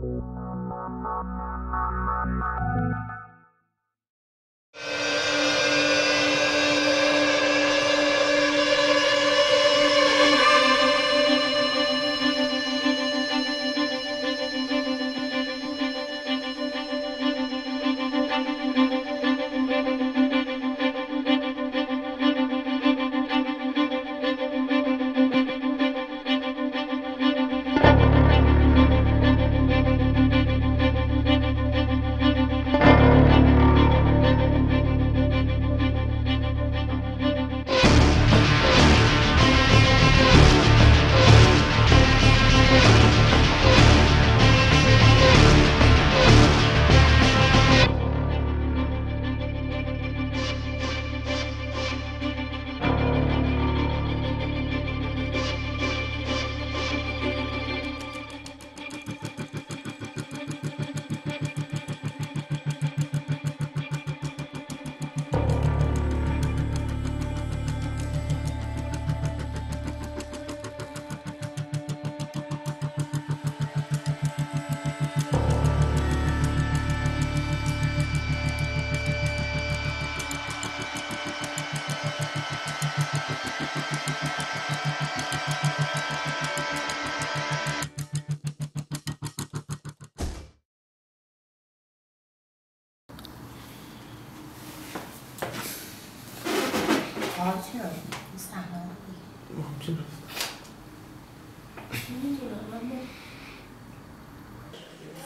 Thank you.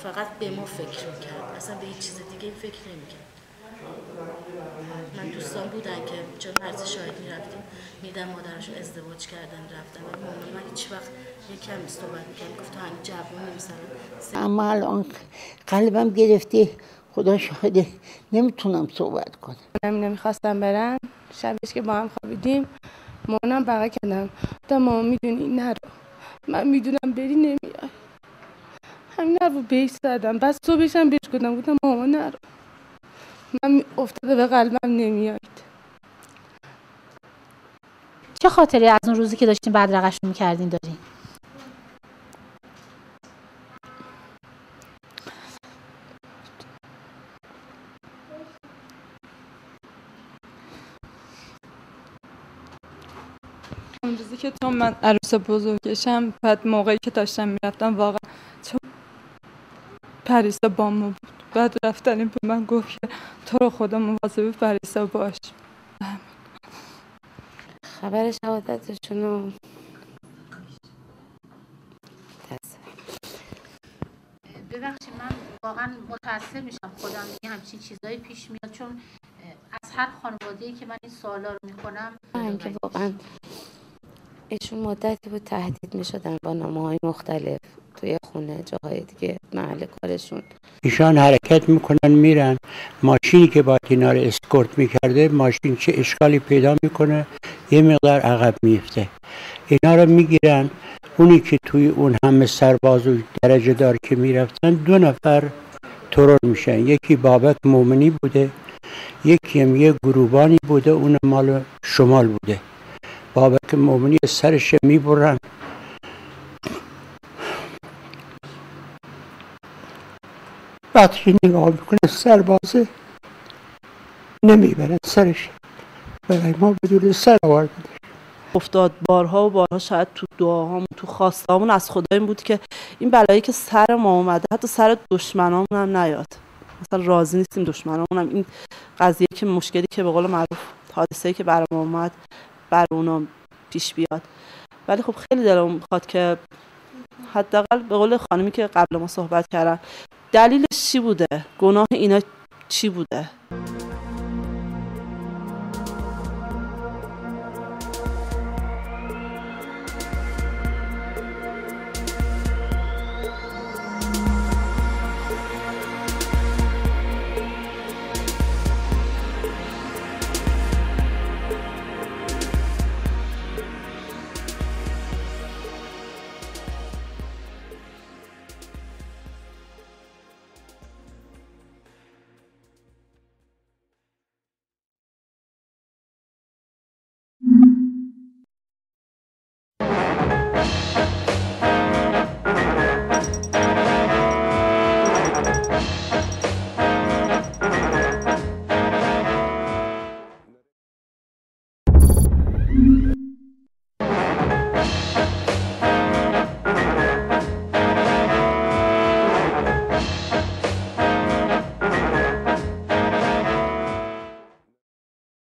فقط به ما فکر می‌کرد. اصلا به هیچ چیز دیگه فکر نمی‌کرد. من دوستان بودن که چون مرز شاهد می‌رفتیم میدم مادرشون ازدواج کردن رفتن. و مامان من هیچ وقت یکم صحبت می‌کرد گفت تو هنوز جوانی مثلا اما الان قلبم گرفته. خدا شاهده نمی‌تونم صحبت کنم. من نمی‌خواستم برم. شبش که با هم خوابیدیم مامانم بغل کردم. تا مامان می‌دونی نرو. من می‌دونم بری نمیای. همین رو بهش زدم. بس صبحش هم بهش گفتم. گفتم مامان نرو. من افتاده به قلبم نمیاد. چه خاطری از اون روزی که داشتین بدرقش می‌کردین دارین؟ اون روزی که تو من عروس بزرگشم بعد موقعی که داشتم می‌رفتم واقعا چون پریسا با ما بود. بعد رفتنی به من گفت که تو رو خدا مواظب پریسا باش. خبر شهادتشون رو ببخشید من واقعا متاثر میشم. خودم یه همچین چیزایی پیش میاد چون از هر خانواده که من این سوالا رو می‌کنم من که واقعا ایشون مدتی بود تهدید می‌شدن با نامه های مختلف توی خونه جاهای دیگه محل کارشون. ایشان حرکت می‌کنن میرن. ماشینی که با اینا رو اسکورت می‌کرده ماشین چه اشکالی پیدا می‌کنه؟ یه مقدار عقب میفته اینا رو می‌گیرن. اونی که توی اون همه سرباز و درجه دار که می‌رفتن دو نفر ترور میشن. یکی بابک مومنی بوده یکی هم یه گروبانی بوده اون مال شمال بوده. بابک مومنی سرش می‌برن. وقتی نگاه می‌کنه سربازه نمی‌برن سرش. برای ما بدون سر آورده افتاد بارها و بارها شاید تو دعاهامون تو خواستهامون از خدا بود که این بلایی که سر ما اومده حتی سر دشمنامون هم نیاد. مثلا راضی نیستیم دشمنامون هم. این قضیه که مشکلی که به قول معروف حادثه که برام اومد بر اونا پیش بیاد. ولی خب خیلی دلم می‌خواد که حداقل به قول خانمی که قبل ما صحبت کردن دلیلش چی بوده؟ گناه اینا چی بوده؟